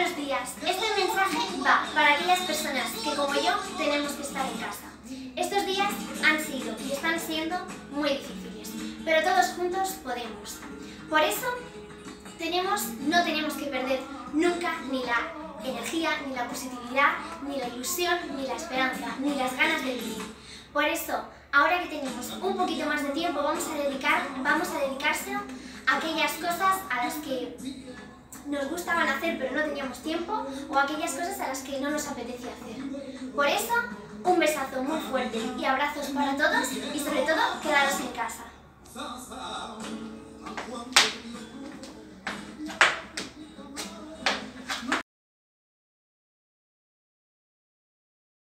Buenos días. Este mensaje va para aquellas personas que, como yo, tenemos que estar en casa. Estos días han sido y están siendo muy difíciles, pero todos juntos podemos. Por eso, tenemos, no tenemos que perder nunca ni la energía, ni la positividad, ni la ilusión, ni la esperanza, ni las ganas de vivir. Por eso, ahora que tenemos un poquito más de tiempo, vamos a dedicar, vamos a dedicárselo a aquellas cosas a las que nos gustaban hacer pero no teníamos tiempo o aquellas cosas a las que no nos apetecía hacer. Por eso, un besazo muy fuerte y abrazos para todos y sobre todo quedaros en casa.